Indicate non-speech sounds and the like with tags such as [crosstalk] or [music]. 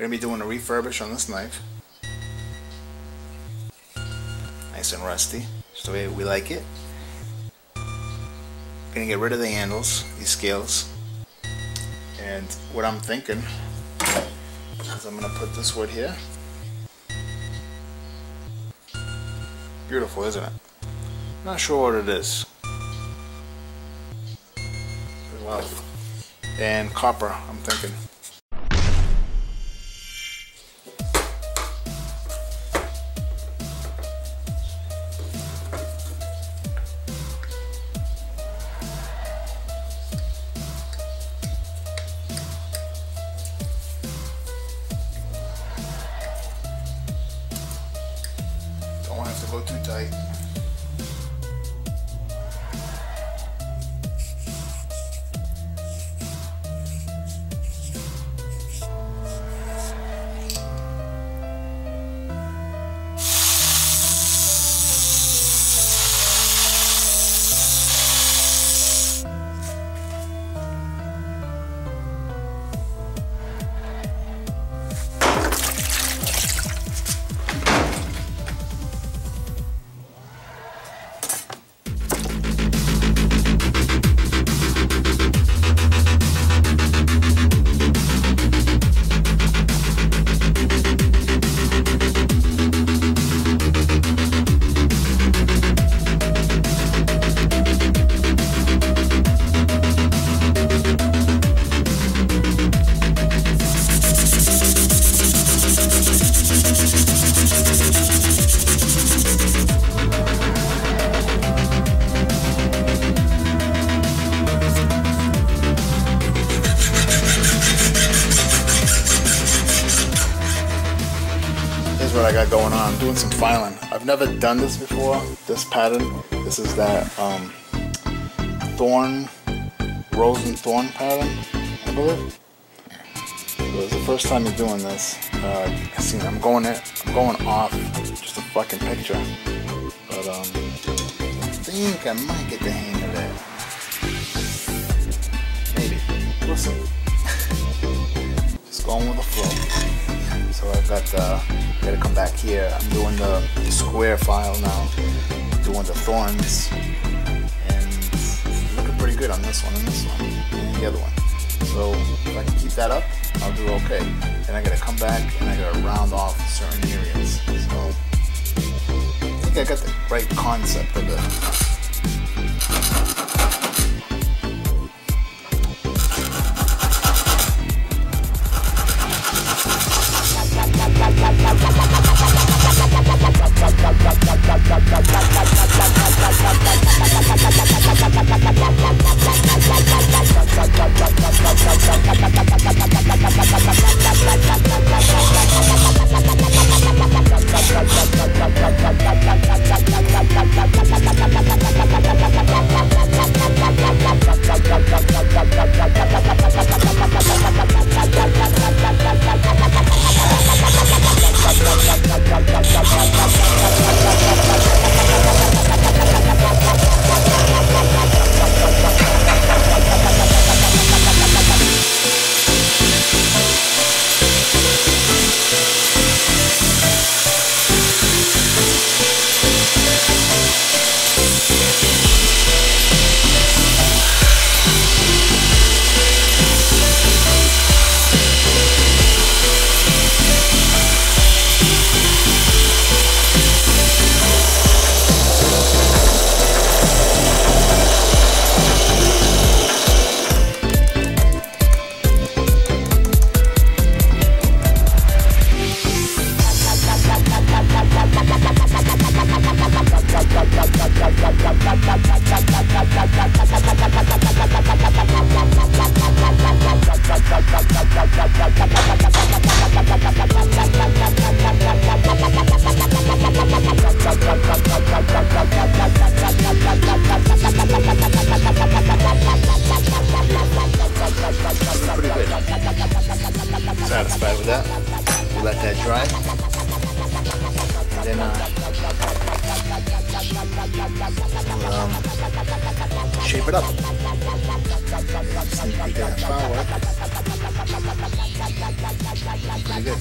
Gonna be doing a refurbish on this knife. Nice and rusty, just the way we like it. Gonna get rid of the handles, these scales. And what I'm thinking is I'm gonna put this wood here. Beautiful, isn't it? Not sure what it is. Well, and copper, I'm thinking. Want it to go too tight. I got going on. I'm doing some filing. I've never done this before, this pattern. This is that um, thorn, rose and thorn pattern, I believe. So it's the first time you're doing this. Uh, see, I'm going it, I'm going off just a fucking picture. But um, I think I might get the hang of it. Maybe. We'll see. [laughs] just going with the flow. So I've got uh, gotta come back here. I'm doing the, the square file now, doing the thorns, and looking pretty good on this one and this one and the other one. So if I can keep that up, I'll do okay. Then I gotta come back and I gotta round off certain areas. So I think I got the right concept of it. ta ta ta that dry. And then uh, um, shape it up. Sneak peek at. Pretty pretty good.